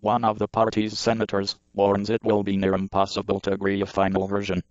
One of the party's senators warns it will be near impossible to agree a final version.